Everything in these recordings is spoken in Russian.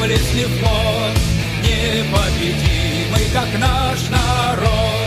Доблестный флот, непобедимый, как наш народ.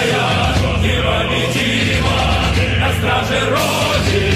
Красная, непобедима, на страже Родины.